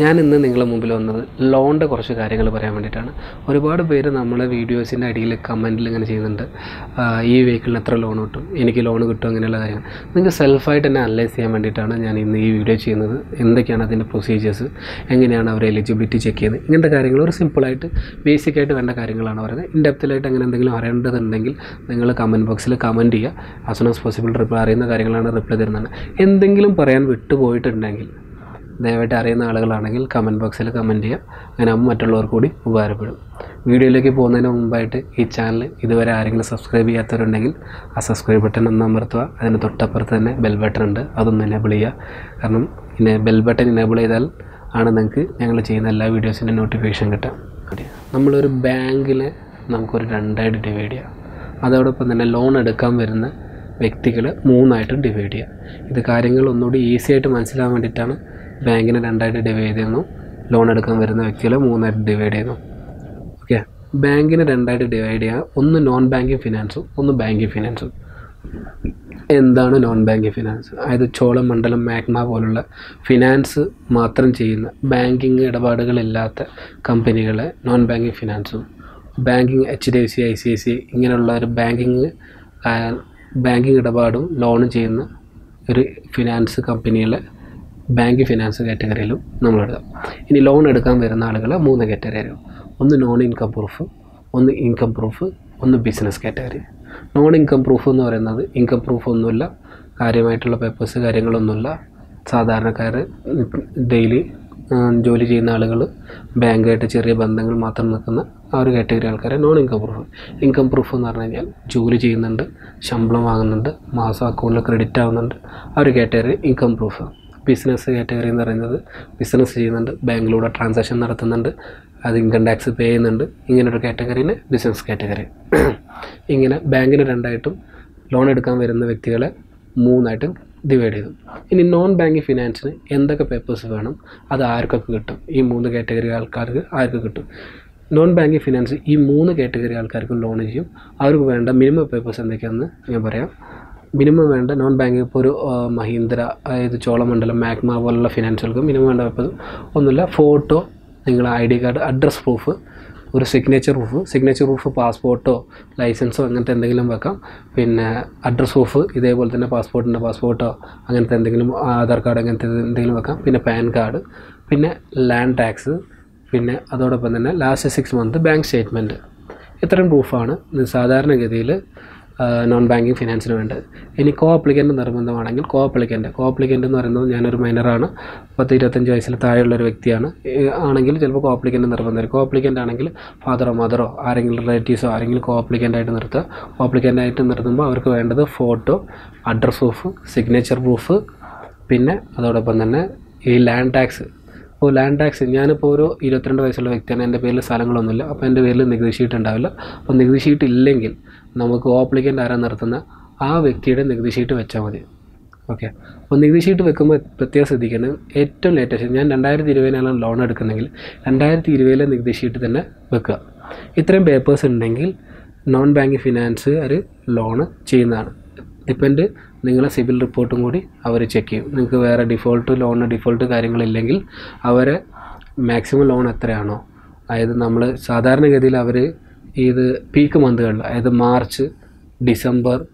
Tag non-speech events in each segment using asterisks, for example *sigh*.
ഞാൻ ഇന്ന് നിങ്ങളുടെ മുമ്പിൽ വന്നത് ലോണിന്റെ കുറച്ച് കാര്യങ്ങൾ പറയാൻ വേണ്ടിയിട്ടാണ്. ഒരുപാട് പേര് നമ്മളെ വീഡിയോസിന്റെ അടിയിൽ കമന്റിൽ ഇങ്ങനെ ചെയ്യുന്നുണ്ട്. ഈ വെഹിക്കിളിന് എത്ര ലോൺ കിട്ടും? എനിക്ക് ലോൺ കിട്ടും അങ്ങനെയുള്ള കാര്യങ്ങൾ. നിങ്ങൾക്ക് സെൽഫായിട്ട് തന്നെ അനലൈസ് ചെയ്യാൻ വേണ്ടിയിട്ടാണ് ഞാൻ ഇന്ന് ഈ വീഡിയോ ചെയ്യുന്നത്. എന്തൊക്കെയാണ് അതിന്റെ പ്രൊസീജിയേഴ്സ്? എങ്ങനെയാണ് അവർ എലിജിബിലിറ്റി ചെക്ക് ചെയ്യുന്നത്? ഇങ്ങനത്തെ കാര്യങ്ങൾ ഒരു സിമ്പിളായിട്ട് ബേസിക് ആയിട്ട് വേണ്ട കാര്യങ്ങളാണ് പറയുന്നത്. ഇൻ ഡെപ്തിലായിട്ട് അങ്ങനെ എന്തെങ്കിലും അറിയേണ്ടതുണ്ടെങ്കിൽ നിങ്ങൾ കമന്റ് ബോക്സിൽ കമന്റ് ചെയ്യുക. As soon as possible reply അറിയുന്ന കാര്യങ്ങളാണ് റിപ്ലൈ തരുന്നത്. എന്തെങ്കിലും പറയാൻ വിട്ടുപോയിട്ടുണ്ടെങ്കിൽ ദയവായിട്ട് അറിയുന്ന ആളുകളാണെങ്കിൽ കമന്റ് ബോക്സിൽ കമന്റ് ചെയ്യുക അങ്ങനെ അമ്മ മറ്റുള്ളവർക്ക് കൂടി ഉപകാരപ്പെടും. വീഡിയോയിലേക്ക് പോകുന്നതിന് മുമ്പായിട്ട് ഈ ചാനൽ ഇതുവരെ ആരെങ്കിലും സബ്സ്ക്രൈബ് ചെയ്യാത്തവരുണ്ടെങ്കിൽ ആ സബ്സ്ക്രൈബ് ബട്ടൺ ഒന്ന് അമർത്തുക. അതിന് തൊട്ടപ്പുറത്ത് തന്നെ ബെൽ ബട്ടൺ ഉണ്ട്. അതൊന്ന് എനേബിൾ ചെയ്യുക. കാരണം ഇതിനെ ബെൽ ബട്ടൺ എനേബിൾ ചെയ്താൽ ആണ് നിങ്ങൾക്ക് ഞങ്ങൾ ചെയ്യുന്ന എല്ലാ വീഡിയോസിന്റെ നോട്ടിഫിക്കേഷൻ കിട്ടുക. നമ്മളൊരു ബാങ്കിൽ നമുക്കൊരു രണ്ടായിട്ട് ഡിവൈഡ് ചെയ്യാം. അതോടൊപ്പം തന്നെ ലോൺ എടുക്കാൻ വരുന്ന വ്യക്തികൾ മൂന്നായിട്ട് ഡിവൈഡ് ചെയ്യുക ഇത് കാര്യങ്ങൾ ഒന്നുകൂടി ഈസി ആയിട്ട് മനസ്സിലാവാൻ വേണ്ടിയിട്ടാണ് ബാങ്കിനെ രണ്ടായിട്ട് ഡിവൈഡ് ചെയ്യുന്നു. ലോൺ എടുക്കാൻ വരുന്ന വ്യക്തികളെ മൂന്നായിട്ട് ഡിവൈഡ് ചെയ്യുന്നു. ഓക്കെ ബാങ്കിനെ രണ്ടായിട്ട് ഡിവൈഡ് ചെയ്യുക ഒന്ന് നോൺ ബാങ്കിങ് ഫിനാൻസും ഒന്ന് ബാങ്കിങ് ഫിനാൻസും എന്താണ് നോൺ ബാങ്കിങ് ഫിനാൻസ് അതായത് ചോളമണ്ഡലം മാഗ്മ പോലുള്ള ഫിനാൻസ് മാത്രം ചെയ്യുന്ന ബാങ്കിങ് ഇടപാടുകളില്ലാത്ത കമ്പനികളെ non banking ഫിനാൻസും banking H D F C I C I C ഇങ്ങനെയുള്ള ഒരു ബാങ്കിങ് ബാങ്കിങ് ഇടപാടും ലോണും ചെയ്യുന്ന ഒരു ഫിനാൻസ് കമ്പനികളെ ബാങ്ക് ഫിനാൻസ് കാറ്റഗറിയിലും നമ്മൾ എഴുതാം. ഇനി ലോൺ എടുക്കാൻ വരുന്ന ആളുകൾ മൂന്ന് കാറ്റഗറി ആയിരിക്കും ഒന്ന് നോൺ ഇൻകം പ്രൂഫ് ഒന്ന് ഇൻകം പ്രൂഫ് ഒന്ന് business category non income proof എന്ന് പറയുന്നത് ഇൻകം പ്രൂഫ് ഒന്നുമില്ല കാര്യമായിട്ടുള്ള പേപ്പേഴ്സ് കാര്യങ്ങളൊന്നുമില്ല. സാധാരണക്കാർ ഡെയിലി ജോലി ചെയ്യുന്ന ആളുകൾ ബാങ്കായിട്ട് ചെറിയ ബന്ധങ്ങൾ മാത്രം നിൽക്കുന്ന ആ ഒരു കാറ്റഗറി ആൾക്കാരെ non income proof income proof എന്ന് പറഞ്ഞു കഴിഞ്ഞാൽ ജോലി ചെയ്യുന്നുണ്ട് ശമ്പളം വാങ്ങുന്നുണ്ട് മാസം അക്കൗണ്ടിൽ ക്രെഡിറ്റ് ആവുന്നുണ്ട്. ആ ഒരു category income proof business category എന്ന് പറയുന്നത് ബിസിനസ് ചെയ്യുന്നുണ്ട് ബാങ്കിലൂടെ ട്രാൻസാക്ഷൻ നടത്തുന്നുണ്ട് അത് ഇൻകം ടാക്സ് പേ ചെയ്യുന്നുണ്ട്. ഇങ്ങനൊരു കാറ്റഗറിന് ബിസിനസ് കാറ്റഗറി. *clears throat* ഇങ്ങനെ ബാങ്കിന് രണ്ടായിട്ടും ലോൺ എടുക്കാൻ വരുന്ന വ്യക്തികളെ മൂന്നായിട്ടും ഡിവൈഡ് ചെയ്തു. ഇനി നോൺ ബാങ്കിങ് ഫിനാൻസിന് എന്തൊക്കെ പേപ്പേഴ്സ് വേണം അത് ആർക്കൊക്കെ കിട്ടും? ഈ മൂന്ന് കാറ്റഗറി ആൾക്കാർക്ക് ആർക്ക് കിട്ടും? നോൺ ബാങ്കിങ് ഫിനാൻസ് ഈ മൂന്ന് കാറ്റഗറി ആൾക്കാർക്കും ലോൺ ചെയ്യും. അവർക്ക് വേണ്ട മിനിമം പേപ്പേഴ്സ് എന്തൊക്കെയാണെന്ന് ഞാൻ പറയാം. മിനിമം വേണ്ട നോൺ ബാങ്കിങ് ഇപ്പോൾ ഒരു മഹീന്ദ്ര അതായത് ചോളമണ്ഡലം മാഗ്മ പോലുള്ള ഫിനാൻസുകൾക്ക് മിനിമം വേണ്ട ഇപ്പോൾ ഒന്നുമില്ല. ഫോട്ടോ നിങ്ങളുടെ I D card address proof ഒരു സിഗ്നേച്ചർ പ്രൂഫ് സിഗ്നേച്ചർ പ്രൂഫ് പാസ്പോർട്ടോ ലൈസൻസോ അങ്ങനത്തെ എന്തെങ്കിലും വെക്കാം. പിന്നെ അഡ്രസ് പ്രൂഫ് ഇതേപോലെ തന്നെ പാസ്പോർട്ടിന്റെ പാസ്പോർട്ടോ അങ്ങനത്തെ എന്തെങ്കിലും ആധാർ കാർഡ് അങ്ങനത്തെ എന്തെങ്കിലും വെക്കാം. പിന്നെ പാൻ കാർഡ് പിന്നെ ലാൻഡ് ടാക്സ് പിന്നെ അതോടൊപ്പം തന്നെ last six month bank statement ഇത്രയും പ്രൂഫാണ് സാധാരണഗതിയിൽ നോൺ ബാങ്കിങ് ഫിനാൻസിന് വേണ്ടത്. ഇനി കോ അപ്ലിക്കന്റ് നിർബന്ധമാണെങ്കിൽ കോ അപ്ലിക്കന്റ് കോ അപ്ലിക്കന്റ് എന്ന് പറയുന്നത് ഞാനൊരു മൈനറാണ് പത്ത് ഇരുപത്തഞ്ച് വയസ്സിൽ താഴെയുള്ള ഒരു വ്യക്തിയാണ്. ആണെങ്കിൽ ചിലപ്പോൾ കോ അപ്ലിക്കന്റ് നിർബന്ധമായിരിക്കും കോ അപ്ലിക്കന്റ് ആണെങ്കിൽ ഫാദറോ മദറോ ആരെങ്കിലും റിലേറ്റീവ്സോ ആരെങ്കിലും കോ അപ്ലിക്കന്റ് ആയിട്ട് നിർത്തുക. കോ അപ്ലിക്കന്റ് ആയിട്ട് നിർത്തുമ്പോൾ അവർക്ക് വേണ്ടത് photo address proof signature proof പിന്നെ അതോടൊപ്പം തന്നെ ഈ ലാൻഡ് ടാക്സ് ഇപ്പോൾ ലാൻഡ് ടാക്സ് ഞാനിപ്പോൾ ഒരു ഇരുപത്തിരണ്ട് വയസ്സുള്ള വ്യക്തിയാണ്. എന്റെ പേരിൽ സ്ഥലങ്ങളൊന്നുമില്ല. അപ്പോൾ എന്റെ പേരിൽ നികുതി ഷീറ്റ് ഉണ്ടാവില്ല. അപ്പോൾ നികുതി ഷീറ്റ് ഇല്ലെങ്കിൽ നമുക്ക് ഓപ്ലിക്കന്റ് ആരാ നിർത്തുന്ന ആ വ്യക്തിയുടെ നികുതി ഷീറ്റ് വെച്ചാൽ മതി. ഓക്കെ അപ്പോൾ നികുതി ഷീറ്റ് വെക്കുമ്പോൾ പ്രത്യേകം ശ്രദ്ധിക്കണം ഏറ്റവും ലേറ്റസ്റ്റ് ഞാൻ രണ്ടായിരത്തി ഇരുപതിനാണ് ലോൺ എടുക്കുന്നെങ്കിൽ രണ്ടായിരത്തി ഇരുപതിലെ നികുതി ഷീറ്റ് തന്നെ വെക്കുക. ഇത്രയും പേപ്പേഴ്സ് ഉണ്ടെങ്കിൽ നോൺ ബാങ്കിങ് ഫിനാൻസ് ഒരു ലോണ് ചെയ്യുന്നതാണ്. ഡിപ്പെൻഡ് നിങ്ങളെ സിബിൽ റിപ്പോർട്ടും കൂടി അവർ ചെക്ക് ചെയ്യും. നിങ്ങൾക്ക് വേറെ ഡിഫോൾട്ട് ലോണ് ഡിഫോൾട്ട് കാര്യങ്ങളില്ലെങ്കിൽ അവരെ മാക്സിമം ലോൺ എത്രയാണോ? അതായത് നമ്മൾ സാധാരണഗതിയിൽ അവർ ഇത് പീക്ക് മന്തുകളിൽ അതായത് മാർച്ച് ഡിസംബർ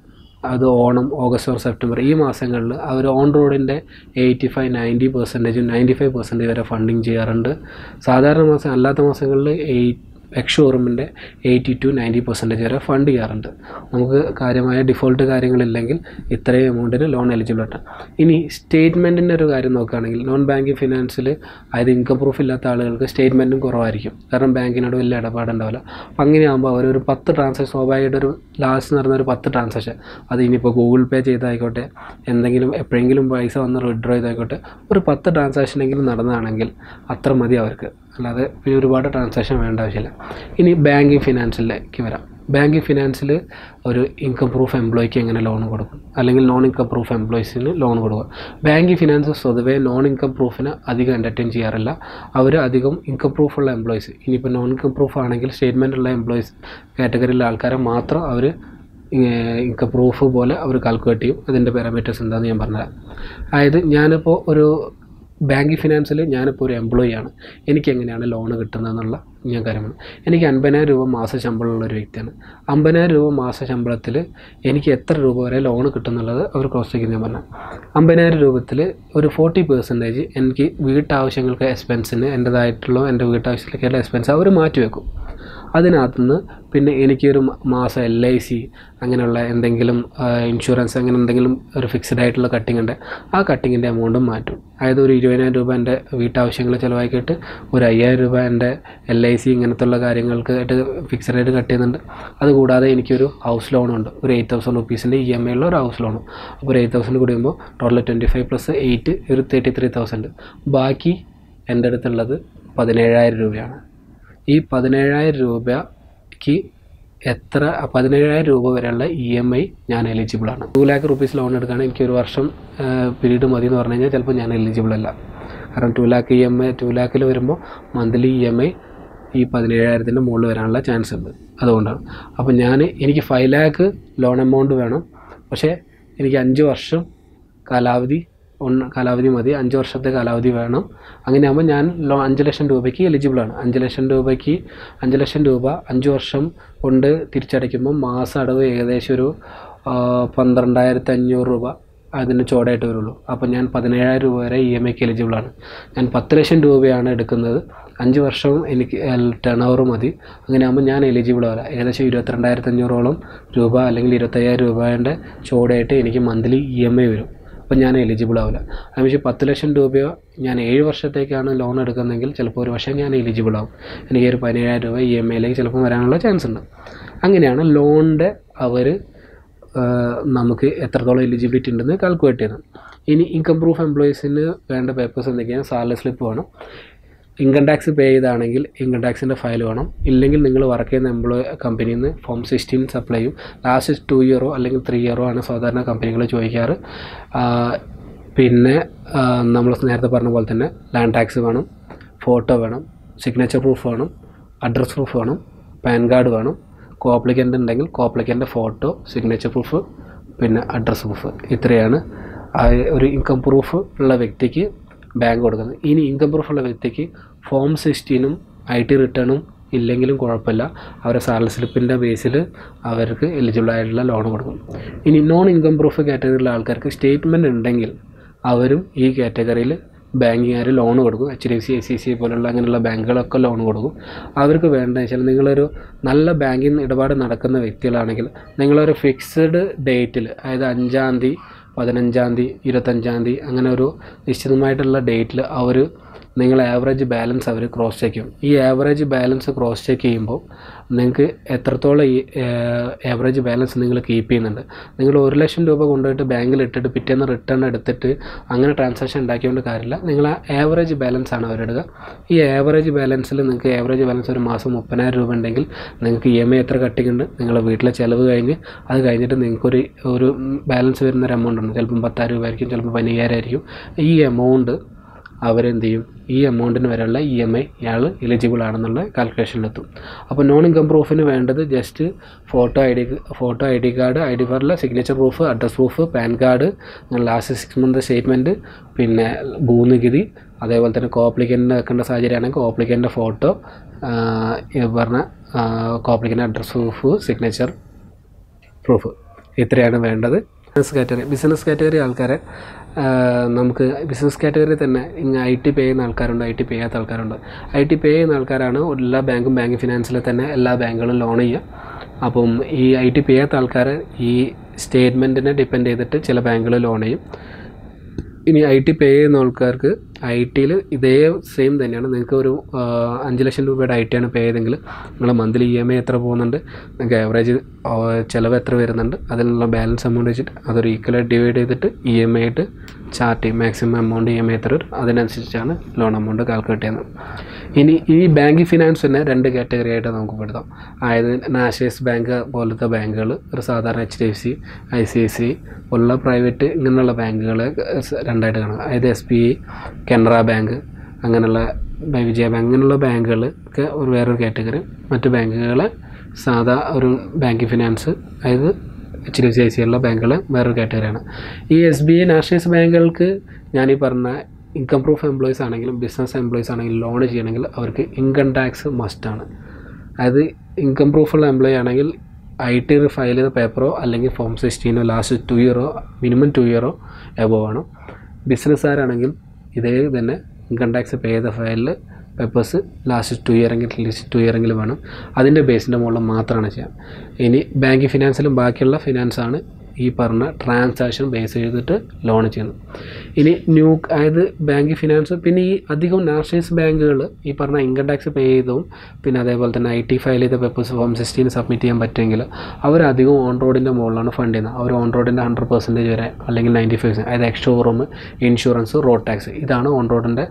അത് ഓണം ഓഗസ്റ്റ് ഓർ സെപ്റ്റംബർ ഈ മാസങ്ങളിൽ അവർ ഓൺ റോഡിന്റെ എയ്റ്റി ഫൈവ് നയന്റി പെർസെന്റേജും നയന്റി ഫൈവ് പെർസെന്റേജ് വരെ ഫണ്ടിങ് ചെയ്യാറുണ്ട്. സാധാരണ മാസം അല്ലാത്ത മാസങ്ങളിൽ എയ്റ്റ് എക്സ് ഷോറൂമിന്റെ എയ്റ്റി ടു നയന്റി പെർസെന്റേജ് വരെ ഫണ്ട് ചെയ്യാറുണ്ട്. നമുക്ക് കാര്യമായ ഡിഫോൾട്ട് കാര്യങ്ങളില്ലെങ്കിൽ ഇത്രയും എമൗണ്ടിന് ലോൺ എലിജിബിൾ ആണ്. ഇനി സ്റ്റേറ്റ്മെന്റിന്റെ ഒരു കാര്യം നോക്കുകയാണെങ്കിൽ നോൺ ബാങ്കിങ് ഫിനാൻസിൽ അതായത് ഇൻകം പ്രൂഫ് ഇല്ലാത്ത ആളുകൾക്ക് സ്റ്റേറ്റ്മെന്റും കുറവായിരിക്കും. കാരണം ബാങ്കിനോട് വലിയ ഇടപാടുണ്ടാവില്ല. അപ്പം അങ്ങനെയാകുമ്പോൾ അവരൊരു പത്ത് ട്രാൻസാക്ഷൻ സ്വാഭാവികമായിട്ട് ഒരു ലാസ്റ്റ് നടന്ന ഒരു പത്ത് ട്രാൻസാക്ഷൻ അത് ഇനിയിപ്പോൾ ഗൂഗിൾ പേ ചെയ്തായിക്കോട്ടെ എന്തെങ്കിലും എപ്പോഴെങ്കിലും പൈസ വന്ന് വിഡ്രോ ചെയ്തായിക്കോട്ടെ ഒരു പത്ത് ട്രാൻസാക്ഷനെങ്കിലും നടന്നതാണെങ്കിൽ അത്ര മതി അവർക്ക്. അല്ലാതെ പിന്നെ ഒരുപാട് ട്രാൻസാക്ഷൻ വേണ്ട ആവശ്യമില്ല. ഇനി ബാങ്കിങ് ഫിനാൻസിലേക്ക് വരാം. ബാങ്കിങ് ഫിനാൻസിൽ ഒരു ഇൻകം പ്രൂഫ് എംപ്ലോയിക്ക് എങ്ങനെ ലോൺ കൊടുക്കും? അല്ലെങ്കിൽ നോൺ ഇൻകം പ്രൂഫ് എംപ്ലോയീസിന് ലോൺ കൊടുക്കുക. ബാങ്കിങ് ഫിനാൻസ് സ്വതവേ നോൺ ഇൻകം പ്രൂഫിന് അധികം എന്റർടൈൻ ചെയ്യാറില്ല. അവർ അധികം ഇൻകം പ്രൂഫുള്ള എംപ്ലോയീസ് ഇനിയിപ്പോൾ നോൺ ഇൻകം പ്രൂഫ് ആണെങ്കിൽ സ്റ്റേറ്റ്മെന്റ് ഉള്ള എംപ്ലോയീസ് കാറ്റഗറിയിലെ ആൾക്കാരെ മാത്രം അവർ ഇൻകം പ്രൂഫ് പോലെ അവർ കാൽക്കുലേറ്റ് ചെയ്യും. അതിന്റെ പാരാമീറ്റേഴ്സ് എന്താണെന്ന് ഞാൻ പറഞ്ഞുതരാം. അതായത് ഞാനിപ്പോൾ ഒരു ബാങ്കിങ് ഫിനാൻസിൽ ഞാനിപ്പോൾ ഒരു എംപ്ലോയി ആണ്. എനിക്ക് എങ്ങനെയാണ് ലോൺ കിട്ടുന്നതെന്നുള്ള ഞാൻ കാര്യമാണ്. എനിക്ക് അൻപതിനായിരം രൂപ മാസ ശമ്പളമുള്ള ഒരു വ്യക്തിയാണ്. അമ്പതിനായിരം രൂപ മാസ ശമ്പളത്തിൽ എനിക്ക് എത്ര രൂപ വരെ ലോൺ കിട്ടുന്നുള്ളത് അവർ ക്രോസ് ചെക്ക് ഞാൻ പറഞ്ഞു. അമ്പതിനായിരം രൂപത്തിൽ ഒരു ഫോർട്ടി പെർസെന്റേജ് എനിക്ക് വീട്ടാവശ്യങ്ങൾക്ക് എക്സ്പെൻസിന് എന്റേതായിട്ടുള്ള എന്റെ വീട്ടാവശ്യത്തിലേക്കുള്ള എക്സ്പെൻസ് അവർ മാറ്റിവെക്കും അതിനകത്തുനിന്ന് പിന്നെ എനിക്കൊരു മാസം എൽ ഐ സി അങ്ങനെയുള്ള എന്തെങ്കിലും ഇൻഷുറൻസ് അങ്ങനെ എന്തെങ്കിലും ഒരു ഫിക്സഡ് ആയിട്ടുള്ള കട്ടിംഗ് ഉണ്ട്. ആ കട്ടിങ്ങിന്റെ എമൗണ്ടും മാറ്റും. അതായത് ഒരു ഇരുപതിനായിരം രൂപ എന്റെ വീട്ടാവശ്യങ്ങൾ ചിലവാക്കിയിട്ട് ഒരു അയ്യായിരം രൂപ എന്റെ എൽ ഐ സി ഇങ്ങനത്തെ ഉള്ള കാര്യങ്ങൾക്ക് ആയിട്ട് ഫിക്സഡ് ആയിട്ട് കട്ട് ചെയ്യുന്നുണ്ട്. അതുകൂടാതെ എനിക്കൊരു ഹൗസ് ലോണുണ്ട് ഒരു എയ്റ്റ് തൗസൻഡ് റുപ്പീസിന്റെ ഇ എം ഐ ഉള്ള ഒരു ഹൗസ് ലോണും അപ്പോൾ ഒരു എയ്റ്റ് തൗസൻഡ് കൂടുമ്പോൾ total twenty five plus eight ഒരു തേർട്ടി ത്രീ തൗസൻഡ് ബാക്കി എന്റെ അടുത്തുള്ളത് പതിനേഴായിരം രൂപയാണ്. ഈ പതിനേഴായിരം രൂപയ്ക്ക് എത്ര പതിനേഴായിരം രൂപ വരെയുള്ള ഇ എം ഐ ഞാൻ എലിജിബിൾ ആണ്. ടു ലാക്ക് റുപ്പീസ് ലോൺ എടുക്കുകയാണെങ്കിൽ എനിക്ക് ഒരു വർഷം പീരീഡ് മതി എന്ന് പറഞ്ഞു കഴിഞ്ഞാൽ ചിലപ്പോൾ ഞാൻ എലിജിബിൾ അല്ല. കാരണം two lakh E M I two ലാക്കിൽ വരുമ്പോൾ മന്ത്ലി ഇ എം ഐ ഈ പതിനേഴായിരത്തിന്റെ മുകളിൽ വരാനുള്ള ചാൻസ് ഉണ്ട്. അതുകൊണ്ടാണ്. അപ്പോൾ ഞാൻ എനിക്ക് ഫൈവ് ലാക്ക് ലോൺ എമൗണ്ട് വേണം. പക്ഷേ എനിക്ക് അഞ്ച് വർഷം കാലാവധി ഒന്ന് കാലാവധി മതി അഞ്ച് വർഷത്തെ കാലാവധി വേണം. അങ്ങനെയാകുമ്പോൾ ഞാൻ ലോ അഞ്ച് ലക്ഷം രൂപയ്ക്ക് എലിജിബിളാണ് അഞ്ച് ലക്ഷം രൂപയ്ക്ക് അഞ്ച് ലക്ഷം രൂപ അഞ്ച് വർഷം കൊണ്ട് തിരിച്ചടയ്ക്കുമ്പോൾ മാസ അടവ് ഏകദേശം ഒരു പന്ത്രണ്ടായിരത്തി അഞ്ഞൂറ് രൂപ അതിന് ചോടായിട്ട് വരുള്ളൂ. അപ്പോൾ ഞാൻ പതിനേഴായിരം രൂപ വരെ ഇ എം ഐക്ക് എലിജിബിളാണ് ഞാൻ പത്ത് ലക്ഷം രൂപയാണ് എടുക്കുന്നത്. അഞ്ച് വർഷം എനിക്ക് ടേൺ ഓവർ മതി. അങ്ങനെയാകുമ്പോൾ ഞാൻ എലിജിബിൾ ആവില്ല ഏകദേശം ഇരുപത്തിരണ്ടായിരത്തി അഞ്ഞൂറോളം രൂപ അല്ലെങ്കിൽ ഇരുപത്തയ്യായിരം രൂപേന്റെ ചോടായിട്ട് എനിക്ക് മന്ത്ലി ഇ എം ഐ വരും. അപ്പോൾ ഞാൻ എലിജിബിൾ ആവില്ല. അതുവെച്ച് പത്ത് ലക്ഷം രൂപയോ ഞാൻ ഏഴ് വർഷത്തേക്കാണ് ലോൺ എടുക്കുന്നതെങ്കിൽ ചിലപ്പോൾ ഒരു വർഷം ഞാൻ എലിജിബിൾ ആവും. എനിക്ക് ഒരു പതിനേഴായിരം രൂപ ഇ എം ഐയിലേക്ക് ചിലപ്പോൾ വരാനുള്ള ചാൻസ് ഉണ്ട്. അങ്ങനെയാണ് ലോണിന്റെ അവർ നമുക്ക് എത്രത്തോളം എലിജിബിലിറ്റി ഉണ്ടെന്ന് കാൽക്കുലേറ്റ് ചെയ്യുന്നത്. ഇനി ഇൻകം പ്രൂഫ് എംപ്ലോയീസിന് വേണ്ട പേപ്പേഴ്സ് എന്തൊക്കെയാണ്? സാലറി സ്ലിപ്പ് വേണം. ഇൻകം ടാക്സ് പേ ചെയ്താണെങ്കിൽ ഇൻകം ടാക്സിന്റെ ഫയൽ വേണം. ഇല്ലെങ്കിൽ നിങ്ങൾ വർക്ക് ചെയ്യുന്ന എംപ്ലോയി കമ്പനിയിൽ നിന്ന് ഫോം സിക്സ്റ്റീൻ സപ്ലൈ ചെയ്യും. ലാസ്റ്റ് ടു ഇയറോ അല്ലെങ്കിൽ ത്രീ ഇയറോ ആണ് സാധാരണ കമ്പനികൾ ചോദിക്കാറ്. പിന്നെ നമ്മൾ നേരത്തെ പറഞ്ഞ പോലെ തന്നെ ലാൻഡ് ടാക്സ് വേണം ഫോട്ടോ വേണം സിഗ്നേച്ചർ പ്രൂഫ് വേണം അഡ്രസ് പ്രൂഫ് വേണം പാൻ കാർഡ് വേണം. കോപ്ലിക്കന്റ് ഉണ്ടെങ്കിൽ കോപ്ലിക്കന്റെ ഫോട്ടോ സിഗ്നേച്ചർ പ്രൂഫ് പിന്നെ അഡ്രസ് പ്രൂഫ് ഇത്രയാണ്. ഒരു ഇൻകം പ്രൂഫ് ഉള്ള വ്യക്തിക്ക് ബാങ്ക് കൊടുക്കുന്നത്. ഇനി ഇൻകം പ്രൂഫുള്ള വ്യക്തിക്ക് ഫോം സിക്സ്റ്റീനും ഐ ടി റിട്ടേണും ഇല്ലെങ്കിലും കുഴപ്പമില്ല. അവരെ സാലറി സ്ലിപ്പിന്റെ ബേസിൽ അവർക്ക് എലിജിബിൾ ആയിട്ടുള്ള ലോൺ കൊടുക്കും. ഇനി നോൺ ഇൻകം പ്രൂഫ് കാറ്റഗറിയിലുള്ള ആൾക്കാർക്ക് സ്റ്റേറ്റ്മെന്റ് ഉണ്ടെങ്കിൽ അവരും ഈ കാറ്റഗറിയിൽ ബാങ്കുകാർ ലോൺ കൊടുക്കും. H D F C I C C പോലുള്ള അങ്ങനെയുള്ള ബാങ്കുകളൊക്കെ ലോൺ കൊടുക്കും. അവർക്ക് വേണ്ടതെന്ന് വെച്ചാൽ നിങ്ങളൊരു നല്ല ബാങ്കിങ് ഇടപാട് നടക്കുന്ന വ്യക്തികളാണെങ്കിൽ നിങ്ങളൊരു ഫിക്സഡ് ഡേറ്റിൽ അതായത് അഞ്ചാം തീയതി പതിനഞ്ചാം തീയതി ഇരുപത്തഞ്ചാം തീയതി അങ്ങനെ ഒരു നിശ്ചിതമായിട്ടുള്ള ഡേറ്റിൽ അവർ നിങ്ങൾ ആവറേജ് ബാലൻസ് അവർ ക്രോസ് ചെക്ക് ചെയ്യും. ഈ ആവറേജ് ബാലൻസ് ക്രോസ് ചെക്ക് ചെയ്യുമ്പോൾ നിങ്ങൾക്ക് എത്രത്തോളം ഈ ആവറേജ് ബാലൻസ് നിങ്ങൾ കീപ്പ് ചെയ്യുന്നുണ്ട്. നിങ്ങൾ ഒരു ലക്ഷം രൂപ കൊണ്ടുപോയിട്ട് ബാങ്കിൽ ഇട്ടിട്ട് പിറ്റേന്ന് റിട്ടേൺ എടുത്തിട്ട് അങ്ങനെ ട്രാൻസാക്ഷൻ ഉണ്ടാക്കിയോണ്ട് കാര്യമില്ല. നിങ്ങൾ ആ ആവറേജ് ബാലൻസ് ആണ് അവരെടുക്കുക ഈ ആവറേജ് ബാലൻസിൽ നിങ്ങൾക്ക് ആവറേജ് ബാലൻസ് ഒരു മാസം മുപ്പതിനായിരം രൂപ ഉണ്ടെങ്കിൽ നിങ്ങൾക്ക് ഇ എം ഐ എത്ര കട്ടിങ്ങുണ്ട് നിങ്ങളുടെ വീട്ടിലെ ചിലവ് കഴിഞ്ഞ് അത് കഴിഞ്ഞിട്ട് നിങ്ങൾക്കൊരു ഒരു ബാലൻസ് വരുന്ന ഒരു എമൗണ്ട് ഉണ്ട്. ചിലപ്പം പത്തായിരം രൂപ ആയിരിക്കും ചിലപ്പോൾ പതിനയ്യായിരം ആയിരിക്കും. ഈ എമൗണ്ട് അവരെന്ത് ചെയ്യും ഈ എമൗണ്ടിന് വരെയുള്ള ഇ എം ഐ ഇയാൾ എലിജിബിൾ ആണെന്നുള്ള കാൽക്കുലേഷനിലെത്തും അപ്പോൾ നോൺ ഇൻകം പ്രൂഫിന് വേണ്ടത് just photo I D photo I D card I D കാർഡിലെ signature proof address proof PAN card last six month statement പിന്നെ ഭൂനികുതി അതേപോലെ തന്നെ കോപ്ലിക്കന്റെ വെക്കേണ്ട സാഹചര്യമാണെങ്കിൽ കോപ്ലിക്കന്റെ ഫോട്ടോ പറഞ്ഞ കോപ്ലിക്കന്റെ അഡ്രസ് പ്രൂഫ് സിഗ്നേച്ചർ പ്രൂഫ് ഇത്രയാണ് വേണ്ടത്. ബിസിനസ് കാറ്റഗറി ബിസിനസ് കാറ്റഗറി ആൾക്കാരെ നമുക്ക് ബിസിനസ് കാറ്റഗറി തന്നെ ഇങ്ങ് ഐ ടി പേ ചെയ്യുന്ന ആൾക്കാരുണ്ട് ഐ ടി പേ ചെയ്യാത്ത ആൾക്കാരുണ്ട്. ഐ ടി പേ ചെയ്യുന്ന ആൾക്കാരാണ് എല്ലാ ബാങ്കും ബാങ്ക് ഫിനാൻസിലെ തന്നെ എല്ലാ ബാങ്കുകളും ലോൺ ചെയ്യുക. അപ്പം ഈ ഐ ടി പേ ചെയ്യാത്ത ആൾക്കാർ ഈ സ്റ്റേറ്റ്മെന്റിനെ ഡിപ്പെൻഡ് ചെയ്തിട്ട് ചില ബാങ്കുകൾ ലോൺ ചെയ്യും. ഇനി ഐ ടി പേ ചെയ്യുന്ന ആൾക്കാർക്ക് ഐ ടിയിൽ ഇതേ സെയിം തന്നെയാണ്. നിങ്ങൾക്ക് ഒരു അഞ്ച് ലക്ഷം രൂപയുടെ ഐ ടി ആണ് പേ ചെയ്തെങ്കിൽ നിങ്ങൾ മന്ത്ലി ഇ എം ഐ എത്ര പോകുന്നുണ്ട് നിങ്ങൾക്ക് ആവറേജ് ചിലവ് എത്ര വരുന്നുണ്ട് അതിനുള്ള ബാലൻസ് എമൗണ്ട് വെച്ചിട്ട് അതൊരു ഈക്വലായിട്ട് ഡിവൈഡ് ചെയ്തിട്ട് ഇ എം ഐ ആയിട്ട് chart maximum amount E M I എത്ര അതിനനുസരിച്ചാണ് ലോൺ എമൗണ്ട് കാൽക്കുലേറ്റ് ചെയ്യുന്നത്. ഇനി ഈ ബാങ്കിങ് ഫിനാൻസ് തന്നെ രണ്ട് കാറ്റഗറി ആയിട്ട് നമുക്ക് പെടുത്താം. അതായത് നാഷണലൈസ് ബാങ്ക് പോലത്തെ ബാങ്കുകൾ ഒരു സാധാരണ H D F C I C I C പോലുള്ള പ്രൈവറ്റ് ഇങ്ങനെയുള്ള ബാങ്കുകളെ രണ്ടായിട്ട് കാണാം. അതായത് S B I Canara bank അങ്ങനെയുള്ള വിജയ ബാങ്ക് അങ്ങനെയുള്ള ബാങ്കുകൾ ഒക്കെ ഒരു വേറൊരു കാറ്റഗറി മറ്റ് ബാങ്കുകളെ സാധാ ഒരു ബാങ്കിങ് ഫിനാൻസ് അതായത് H D F C I C ഉള്ള ബാങ്കുകൾ വേറൊരു കാറ്റഗറിയാണ്. ഈ എസ് ബി ഐ നാഷണലൈസ് ബാങ്കുകൾക്ക് ഞാനീ പറഞ്ഞ ഇൻകം പ്രൂഫ് എംപ്ലോയീസ് ആണെങ്കിലും ബിസിനസ് എംപ്ലോയീസ് ആണെങ്കിലും ലോൺ ചെയ്യണമെങ്കിൽ അവർക്ക് ഇൻകം ടാക്സ് മസ്റ്റാണ് അതായത് ഇൻകം പ്രൂഫുള്ള എംപ്ലോയി ആണെങ്കിൽ ഐ ടി ഫയൽ ചെയ്ത പേപ്പറോ അല്ലെങ്കിൽ ഫോം സിക്സ്റ്റീനോ ലാസ്റ്റ് ടു ഇയറോ മിനിമം ടു ഇയറോ എബോ ആണ്. ബിസിനസ്സുകാരാണെങ്കിൽ ഇതേ തന്നെ ഇൻകം ടാക്സ് പേ ചെയ്ത ഫയലിൽ പേപ്പേഴ്സ് ലാസ്റ്റ് ടു ഇയർ എങ്കിൽ ലിസ്റ്റ് ടു ഇയർ എങ്കിലും വേണം. അതിന്റെ ബേസിന്റെ മുകളിൽ മാത്രമാണ് ചെയ്യാം. ഇനി ബാങ്ക് ഫിനാൻസിലും ബാക്കിയുള്ള ഫിനാൻസാണ് ഈ പറഞ്ഞ ട്രാൻസാക്ഷൻ ബേസ് ചെയ്തിട്ട് ലോൺ ചെയ്യുന്നത്. ഇനി ന്യൂ അതായത് ബാങ്ക് ഫിനാൻസ് പിന്നെ ഈ അധികം നാഷണലൈസ് ബാങ്കുകൾ ഈ പറഞ്ഞ ഇൻകം ടാക്സ് പേ ചെയ്തതും പിന്നെ അതേപോലെ തന്നെ ഐ ടി ഫയൽ ചെയ്ത പേപ്പേഴ്സ് ഫോം സിക്സ്റ്റീൻ സബ്മിറ്റ് ചെയ്യാൻ പറ്റുമെങ്കിൽ അവരധികം ഓൺ റോഡിന്റെ മുകളിലാണ് ഫണ്ട് ചെയ്യുന്നത്. അവർ ഓൺ റോഡിന്റെ ഹൺഡ്രഡ് പെർസെന്റേജ് വരെ അല്ലെങ്കിൽ നയന്റി ഫൈവ് അതായത് ex showroom insurance road tax ഇതാണ് ഓൺ റോഡിന്റെ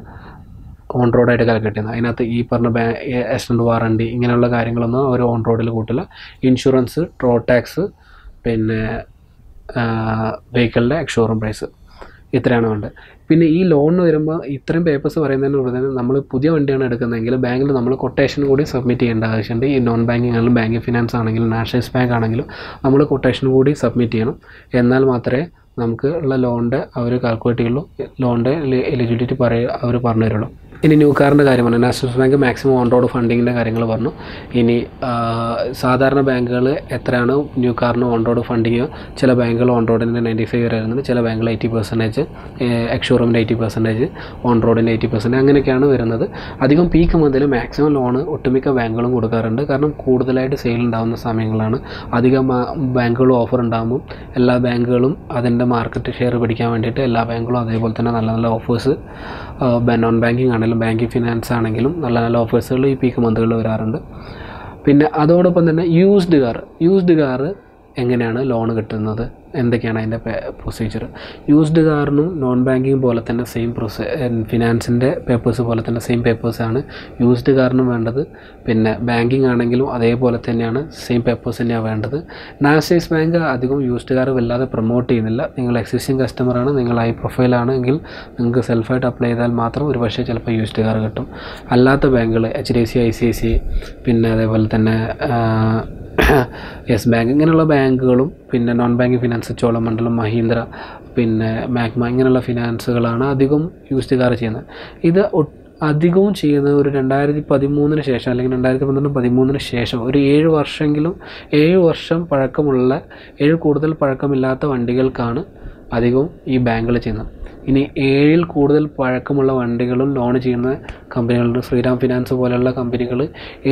ഓൺ റോഡായിട്ട് ചെയ്യുന്നത് അതിനകത്ത് ഈ പറഞ്ഞ ബാ ആക്സിഡന്റ് വാറണ്ടി ഇങ്ങനെയുള്ള കാര്യങ്ങളൊന്നും അവർ ഓൺ റോഡിൽ കൂട്ടില്ല. ഇൻഷുറൻസ് റോഡ് ടാക്സ് പിന്നെ വെഹിക്കിളിന്റെ ഷോറൂം പ്രൈസ് ഇത്രയാണ് വേണ്ടത്. പിന്നെ ഈ ലോണിന് വരുമ്പോൾ ഇത്രയും പേപ്പേഴ്സ് പറയുന്നതിന് കൂടുതൽ നമ്മൾ പുതിയ വണ്ടിയാണ് എടുക്കുന്നതെങ്കിൽ ബാങ്കിൽ നമ്മൾ കൊട്ടേഷൻ കൂടി സബ്മിറ്റ് ചെയ്യേണ്ട ആവശ്യമുണ്ട്. ഈ നോൺ ബാങ്കിങ് ആണെങ്കിലും ബാങ്കിങ് ഫിനാൻസ് ആണെങ്കിലും നാഷണലൈസ് ബാങ്ക് ആണെങ്കിലും നമ്മൾ കൊട്ടേഷൻ കൂടി സബ്മിറ്റ് ചെയ്യണം. എന്നാൽ മാത്രമേ നമുക്ക് ഉള്ള ലോണിന്റെ അവർ കാൽക്കുലേറ്റ് ചെയ്യുള്ളൂ. ലോണിന്റെ എലിജിബിലിറ്റി പറയുക അവർ പറഞ്ഞു തരുള്ളൂ. ഇനി ന്യൂ കാറിന്റെ കാര്യമാണ് national bank maximum on road ഫണ്ടിങ്ങിന്റെ കാര്യങ്ങൾ പറഞ്ഞു. ഇനി സാധാരണ ബാങ്കുകൾ എത്രയാണ് ന്യൂ കാറിന് ഓൺ റോഡ് ഫണ്ടിങ് ചില ബാങ്കുകൾ ഓൺ റോഡിന്റെ നയന്റി ഫൈവ് വരെ വരുന്നുണ്ട്. ചില ബാങ്കുകൾ എയ്റ്റി പെർസെന്റേജ് എക്ഷോറൂമിന്റെ എയ്റ്റി പെർസെന്റേജ് ഓൺ റോഡിന്റെ എയ്റ്റി പെർസെന്റേജ് അങ്ങനെയൊക്കെയാണ് വരുന്നത്. അധികം പീക്ക് മുതൽ മാക്സിമം ലോണ് ഒട്ടുമിക്ക ബാങ്കുകളും കൊടുക്കാറുണ്ട്. കാരണം കൂടുതലായിട്ട് സെയിൽ ഉണ്ടാകുന്ന സമയങ്ങളാണ്. അധികം ബാങ്കുകൾ ഓഫർ ഉണ്ടാകുമ്പോൾ എല്ലാ ബാങ്കുകളും അതിന്റെ മാർക്കറ്റ് ഷെയർ പിടിക്കാൻ വേണ്ടിയിട്ട് എല്ലാ ബാങ്കുകളും അതേപോലെ തന്നെ നല്ല നല്ല ഓഫേഴ്സ് നോൺ ബാങ്കിങ് ആണെങ്കിലും ബാങ്കിങ് ഫിനാൻസ് ആണെങ്കിലും നല്ല നല്ല ഓഫേഴ്സുകൾ ഈ പീക്ക് മന്തുകളിൽ വരാറുണ്ട്. പിന്നെ അതോടൊപ്പം തന്നെ യൂസ്ഡ് കാർ യൂസ്ഡ് കാർ എങ്ങനെയാണ് ലോൺ കിട്ടുന്നത്? എന്തൊക്കെയാണ് അതിന്റെ പ്രൊസീജിയർ യൂസ്ഡ് കാറിനും നോൺ ബാങ്കിങ് പോലെ തന്നെ സെയിം പ്രൊസീ ഫിനാൻസിന്റെ പേപ്പേഴ്സ് പോലെ തന്നെ സെയിം പേപ്പേഴ്സാണ് യൂസ്ഡ് കാറിനും വേണ്ടത്. പിന്നെ ബാങ്കിങ് ആണെങ്കിലും അതേപോലെ തന്നെയാണ് സെയിം പേപ്പേഴ്സ് തന്നെയാണ് വേണ്ടത്. നാഷണലൈസ് ബാങ്ക് അധികം യൂസ്ഡ് കാർ വല്ലാതെ പ്രൊമോട്ട് ചെയ്യുന്നില്ല. നിങ്ങൾ എക്സിസ്റ്റിംഗ് കസ്റ്റമറാണ് നിങ്ങൾ ഹൈ പ്രൊഫൈലാണ് എങ്കിൽ നിങ്ങൾക്ക് സെൽഫായിട്ട് അപ്ലൈ ചെയ്താൽ മാത്രം ഒരു പക്ഷേ ചിലപ്പോൾ യൂസ്ഡ് കാർ കിട്ടും. അല്ലാത്ത ബാങ്കുകൾ H D C I C I C പിന്നെ അതേപോലെ തന്നെ യെസ് ബാങ്ക് ഇങ്ങനെയുള്ള ബാങ്കുകളും പിന്നെ non banking finance Cholamandalam Mahindra പിന്നെ മാഗ്മ ഇങ്ങനെയുള്ള ഫിനാൻസുകളാണ് അധികം യൂസ് ചെയ്യാറ് ചെയ്യുന്നത്. ഇത് അധികവും ചെയ്യുന്നത് ഒരു രണ്ടായിരത്തി പതിമൂന്നിന് ശേഷം അല്ലെങ്കിൽ രണ്ടായിരത്തി പന്ത്രണ്ട് പതിമൂന്നിന് ശേഷം ഒരു ഏഴ് വർഷമെങ്കിലും ഏഴ് വർഷം പഴക്കമുള്ള ഏഴ് കൂടുതൽ പഴക്കമില്ലാത്ത വണ്ടികൾക്കാണ് അധികവും ഈ ബാങ്കുകൾ ചെയ്യുന്നത്. ഇനി ഏഴിൽ കൂടുതൽ പഴക്കമുള്ള വണ്ടികളും ലോൺ ചെയ്യുന്ന കമ്പനികളുണ്ട്. ശ്രീറാം ഫിനാൻസ് പോലെയുള്ള കമ്പനികൾ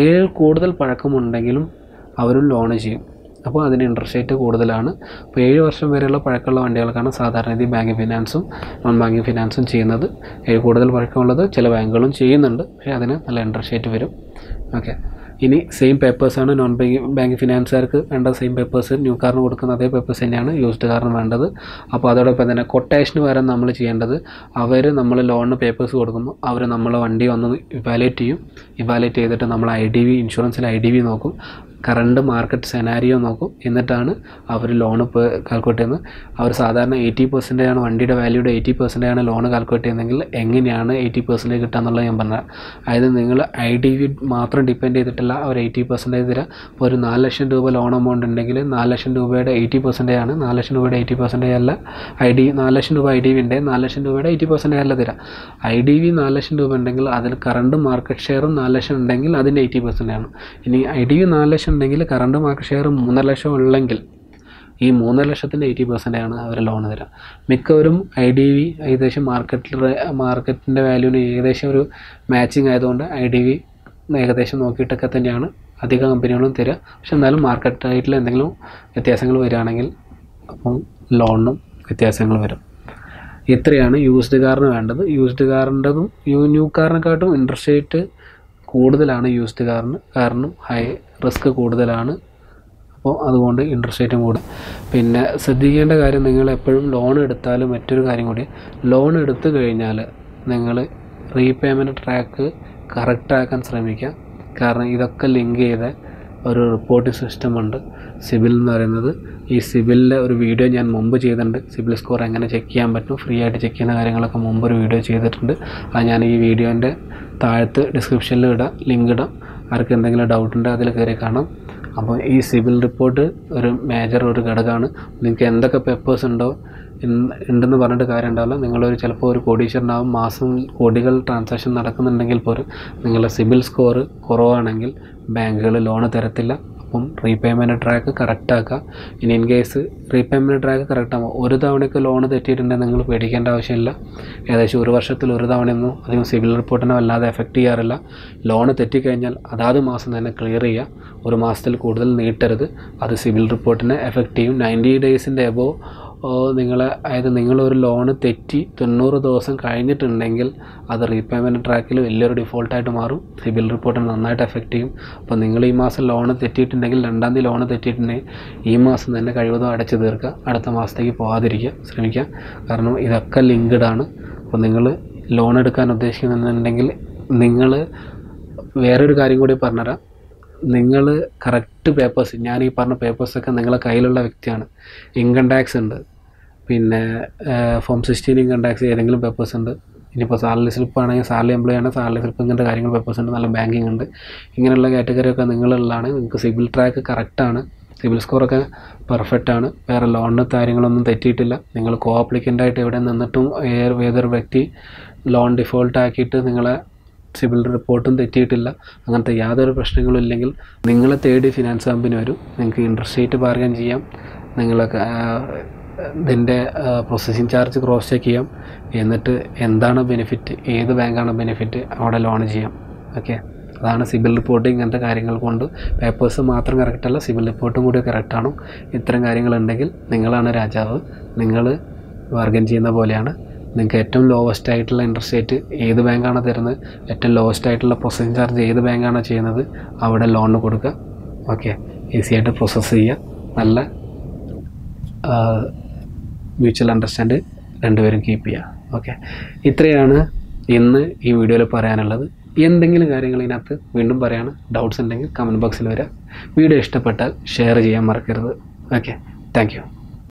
ഏഴിൽ കൂടുതൽ പഴക്കമുണ്ടെങ്കിലും അവരും ലോൺ ചെയ്യും. അപ്പോൾ അതിന് ഇൻട്രസ്റ്റ് റേറ്റ് കൂടുതലാണ്. അപ്പോൾ ഏഴ് വർഷം വരെയുള്ള പഴക്കമുള്ള വണ്ടികൾക്കാണ് സാധാരണ രീതി ബാങ്ക് ഫിനാൻസും നോൺ ബാങ്കിങ് ഫിനാൻസും ചെയ്യുന്നത്. ഏഴ് കൂടുതൽ പഴക്കമുള്ളത് ചില ബാങ്കുകളും ചെയ്യുന്നുണ്ട്. പക്ഷേ അതിന് നല്ല ഇൻട്രസ്റ്റ് റേറ്റ് വരും. ഓക്കെ ഇനി സെയിം പേപ്പേഴ്സാണ് നോൺ ബാങ്ക് ബാങ്ക് ഫിനാൻസുകാർക്ക് വേണ്ട സെയിം പേപ്പേഴ്സ് ന്യൂ കാറിന് കൊടുക്കുന്ന അതേ പേപ്പേഴ്സ് തന്നെയാണ് യൂസ്ഡ് കാറിന് വേണ്ടത്. അപ്പോൾ അതോടൊപ്പം തന്നെ കൊട്ടേഷന് പകരം നമ്മൾ ചെയ്യേണ്ടത് അവർ നമ്മൾ ലോണിന് പേപ്പേഴ്സ് കൊടുക്കുമ്പോൾ അവർ നമ്മളെ വണ്ടി വന്ന് ഇവാലേറ്റ് ചെയ്യും. ഇവാലേറ്റ് ചെയ്തിട്ട് നമ്മൾ ഐ ഡി വി ഇൻഷുറൻസിൽ ഐ ഡി വി നോക്കും. കറണ്ട് മാർക്കറ്റ് സെനാരിയോ നോക്കും. എന്നിട്ടാണ് അവർ ലോൺ കാൽക്കുലേറ്റ് ചെയ്യുന്നത്. അവർ സാധാരണ എയ്റ്റി പെർസെന്റേജ് ആണ് വണ്ടിയുടെ വാല്യൂയുടെ എയ്റ്റി പെർസെന്റേജ് ആണ് ലോൺ കാൽക്കുലേറ്റ് ചെയ്യുന്നതെങ്കിൽ എങ്ങനെയാണ് എയ്റ്റി പെർസെന്റേജ് കിട്ടുക ഞാൻ പറഞ്ഞത് അതായത് നിങ്ങൾ ഐ ഡി വി മാത്രം ഡിപ്പെൻഡ് ചെയ്തിട്ടില്ല അവർ എയ്റ്റി പെർസെന്റേജ് തരാം. ഇപ്പോൾ ഒരു നാല് ലക്ഷം രൂപ ലോൺ എമൗണ്ട് ഉണ്ടെങ്കിൽ നാല് ലക്ഷം രൂപയുടെ എയ്റ്റി പെർസെന്റേജ് ആണ് നാല് ലക്ഷം രൂപയുടെ എയ്റ്റി പെർസെന്റേജ് അല്ല. ഐ ഡി നാല് ലക്ഷം രൂപ ഐ ഡി വി ഉണ്ടെങ്കിൽ നാല് ലക്ഷം രൂപയുടെ എയ്റ്റി പെർസെന്റേജ് അല്ല തരാം. ഐ ഡി വി നാല് ലക്ഷം രൂപ ഉണ്ടെങ്കിൽ അതിൽ കറണ്ട് മാർക്കറ്റ് ഷെയറും നാല് ലക്ഷം ഉണ്ടെങ്കിൽ അതിന്റെ എയ്റ്റി പെർസെന്റേജ് ആണ്. ഇനി ഐ ഡി വി നാല് ലക്ഷം ഉണ്ടെങ്കിൽ കറണ്ട് മാർക്കറ്റ് ഷെയർ മൂന്നര ലക്ഷം ഉള്ളെങ്കിൽ ഈ മൂന്നര ലക്ഷത്തിന്റെ എയ്റ്റി ആണ് അവർ ലോൺ തരാം. മിക്കവരും ഐ ഡി വി ഏകദേശം മാർക്കറ്റിൽ മാർക്കറ്റിന്റെ വാല്യൂവിന് ഏകദേശം ഒരു മാച്ചിങ് ആയതുകൊണ്ട് ഐ ഡി വി ഏകദേശം നോക്കിയിട്ടൊക്കെ തന്നെയാണ് അധിക കമ്പനികളും തരിക പക്ഷെ എന്നാലും മാർക്കറ്റ് എന്തെങ്കിലും വ്യത്യാസങ്ങൾ വരികയാണെങ്കിൽ അപ്പം ലോണിനും വ്യത്യാസങ്ങൾ വരും. ഇത്രയാണ് യൂസ്ഡ് കാറിന് വേണ്ടത്. യൂസ്ഡ് കാറിന്റെതും ന്യൂ കാറിനെക്കാട്ടും ഇൻട്രസ്റ്റ് റേറ്റ് കൂടുതലാണ് യൂസ്ഡ് കാറിന് കാരണം ഹൈ റിസ്ക് കൂടുതലാണ്. അപ്പോൾ അതുകൊണ്ട് ഇൻട്രസ്റ്റ് റേറ്റും കൂടും. പിന്നെ ശ്രദ്ധിക്കേണ്ട കാര്യം നിങ്ങൾ എപ്പോഴും ലോൺ എടുത്താലും മറ്റൊരു കാര്യം കൂടി ലോൺ എടുത്തു കഴിഞ്ഞാൽ നിങ്ങൾ റീപേയ്മെന്റ് ട്രാക്ക് കറക്റ്റാക്കാൻ ശ്രമിക്കുക. കാരണം ഇതൊക്കെ ലിങ്ക് ചെയ്ത ഒരു റിപ്പോർട്ടിംഗ് സിസ്റ്റം ഉണ്ട് സിബിൽ എന്ന് പറയുന്നത്. ഈ സിബിലിന്റെ ഒരു വീഡിയോ ഞാൻ മുമ്പ് ചെയ്തിട്ടുണ്ട്. സിബിൽ സ്കോർ എങ്ങനെ ചെക്ക് ചെയ്യാൻ പറ്റും ഫ്രീ ആയിട്ട് ചെക്ക് ചെയ്യുന്ന കാര്യങ്ങളൊക്കെ മുമ്പ് ഒരു വീഡിയോ ചെയ്തിട്ടുണ്ട്. അത് ഞാൻ ഈ വീഡിയോന്റെ താഴത്ത് ഡിസ്ക്രിപ്ഷനിൽ ഇടാം ലിങ്ക് ഇടാം. ആർക്ക് എന്തെങ്കിലും ഡൗട്ട് ഉണ്ടെങ്കിൽ അതിൽ കയറി കാണാം. അപ്പോൾ ഈ സിവിൽ റിപ്പോർട്ട് ഒരു മേജർ ഒരു ഘടകമാണ്. നിങ്ങൾക്ക് എന്തൊക്കെ പേപ്പേഴ്സ് ഉണ്ടോ ഉണ്ടെന്ന് പറഞ്ഞിട്ട് കാര്യം ഉണ്ടാവില്ല. നിങ്ങളൊരു ചിലപ്പോൾ ഒരു കോടീശ്വരനാവും മാസം കോടികൾ ട്രാൻസാക്ഷൻ നടക്കുന്നുണ്ടെങ്കിൽ പോലും നിങ്ങളുടെ സിബിൽ സ്കോർ കുറവാണെങ്കിൽ ബാങ്കുകൾ ലോണ് തരത്തില്ല. അപ്പം റീപേയ്മെന്റ് ട്രാക്ക് കറക്റ്റ് ആക്കുക ഇനി in case repayment track correct ആകുമ്പോൾ ഒരു തവണയ്ക്ക് ലോൺ തെറ്റിയിട്ടുണ്ടെങ്കിൽ നിങ്ങൾ പേടിക്കേണ്ട ആവശ്യമില്ല. ഏകദേശം ഒരു വർഷത്തിൽ ഒരു തവണയൊന്നും അധികം സിവിൽ റിപ്പോർട്ടിനെ വല്ലാതെ എഫക്റ്റ് ചെയ്യാറില്ല. ലോൺ തെറ്റിക്കഴിഞ്ഞാൽ അതാത് മാസം തന്നെ ക്ലിയർ ചെയ്യുക. ഒരു മാസത്തിൽ കൂടുതൽ നീട്ടരുത്. അത് സിവിൽ റിപ്പോർട്ടിനെ എഫക്റ്റ് ചെയ്യും. നയന്റി ഡേയ്സിന്റെ എബോ നിങ്ങൾ അതായത് നിങ്ങളൊരു ലോണ് തെറ്റി തൊണ്ണൂറ് ദിവസം കഴിഞ്ഞിട്ടുണ്ടെങ്കിൽ അത് റീപേയ്മെന്റ് ട്രാക്കിൽ വലിയൊരു ഡിഫോൾട്ടായിട്ട് മാറും. സിബിൽ റിപ്പോർട്ടിനെ നന്നായിട്ട് എഫക്റ്റ് ചെയ്യും. അപ്പോൾ നിങ്ങൾ ഈ മാസം ലോണ് തെറ്റിയിട്ടുണ്ടെങ്കിൽ രണ്ടാം തീയതി ലോണ് തെറ്റിയിട്ടുണ്ടെങ്കിൽ ഈ മാസം തന്നെ കഴിവതും അടച്ചു തീർക്കുക. അടുത്ത മാസത്തേക്ക് പോകാതിരിക്കുക ശ്രമിക്കുക. കാരണം ഇതൊക്കെ ലിങ്ക്ഡ് ആണ്. അപ്പോൾ നിങ്ങൾ ലോൺ എടുക്കാൻ ഉദ്ദേശിക്കുന്നുണ്ടെങ്കിൽ നിങ്ങൾ വേറൊരു കാര്യം കൂടി പറഞ്ഞുതരാം. നിങ്ങൾ കറക്റ്റ് പേപ്പേഴ്സ് ഞാൻ ഈ പറഞ്ഞ പേപ്പേഴ്സൊക്കെ നിങ്ങളെ കയ്യിലുള്ള വ്യക്തിയാണ്. ഇൻകം ടാക്സ് ഉണ്ട്. പിന്നെ ഫോം സിക്സ്റ്റീൻ ഇൻകം ടാക്സ് ഏതെങ്കിലും പേപ്പേഴ്സ് ഉണ്ട്. ഇനിയിപ്പോൾ സാലറി സ്ലിപ്പ് ആണെങ്കിൽ സാലറി എംപ്ലോയി ആണ് സാലറി സ്ലിപ്പ് ഇങ്ങനത്തെ കാര്യങ്ങൾ പേപ്പേഴ്സ് ഉണ്ട്. നല്ല ബാങ്കിങ് ഉണ്ട്. ഇങ്ങനെയുള്ള കാറ്റഗറി ഒക്കെ നിങ്ങളുള്ളതാണ്. നിങ്ങൾക്ക് സിബിൽ ട്രാക്ക് കറക്റ്റാണ് സിബിൽ സ്കോറൊക്കെ പെർഫെക്റ്റ് ആണ്. വേറെ ലോണിന് കാര്യങ്ങളൊന്നും തെറ്റിയിട്ടില്ല. നിങ്ങൾ കോ ആപ്ലിക്കന്റായിട്ട് എവിടെ നിന്നിട്ടും ഏതൊരു വ്യക്തി ലോൺ ഡിഫോൾട്ട് ആക്കിയിട്ട് നിങ്ങളെ സിബിൽ റിപ്പോർട്ടും തെറ്റിയിട്ടില്ല. അങ്ങനത്തെ യാതൊരു പ്രശ്നങ്ങളും ഇല്ലെങ്കിൽ നിങ്ങളെ തേടി ഫിനാൻസ് കമ്പനി വരും. നിങ്ങൾക്ക് ഇൻട്രസ്റ്റ് റേറ്റ് ബാർഗൻ ചെയ്യാം. നിങ്ങൾക്ക് ഇതിന്റെ പ്രോസസ്സിങ് ചാർജ് ക്രോസ് ചെക്ക് ചെയ്യാം. എന്നിട്ട് എന്താണ് ബെനിഫിറ്റ് ഏത് ബാങ്കാണ് ബെനിഫിറ്റ് അവിടെ ലോൺ ചെയ്യാം. ഓക്കെ അതാണ് സിബിൽ റിപ്പോർട്ട് ഇങ്ങനത്തെ കാര്യങ്ങൾ കൊണ്ട് പേപ്പേഴ്സ് മാത്രം കറക്റ്റല്ല സിബിൽ റിപ്പോർട്ടും കൂടി കറക്റ്റാണ് ഇത്തരം കാര്യങ്ങളുണ്ടെങ്കിൽ നിങ്ങളാണ് രാജാവ്. നിങ്ങൾ ബാർഗൻ ചെയ്യുന്ന പോലെയാണ്. നിങ്ങൾക്ക് ഏറ്റവും ലോവസ്റ്റ് ആയിട്ടുള്ള ഇൻട്രസ്റ്റ് റേറ്റ് ഏത് ബാങ്കാണ് തരുന്നത് ഏറ്റവും ലോവസ്റ്റ് ആയിട്ടുള്ള പ്രോസസ്സിംഗ് ചാർജ് ഏത് ബാങ്കാണ് ചെയ്യുന്നത് അവിടെ ലോൺ കൊടുക്കുക. ഓക്കെ ഈസി ആയിട്ട് പ്രോസസ്സ് ചെയ്യുക. നല്ല മ്യൂച്വൽ അണ്ടർസ്റ്റാൻഡ് രണ്ടുപേരും കീപ്പ് ചെയ്യുക. ഓക്കെ ഇത്രയാണ് ഇന്ന് ഈ വീഡിയോയിൽ പറയാനുള്ളത്. എന്തെങ്കിലും കാര്യങ്ങൾ ഇതിനകത്ത് വീണ്ടും പറയാണ് ഡൗട്ട്സ് ഉണ്ടെങ്കിൽ കമന്റ് ബോക്സിൽ വരിക. വീഡിയോ ഇഷ്ടപ്പെട്ടാൽ ഷെയർ ചെയ്യാൻ മറക്കരുത്. Okay thank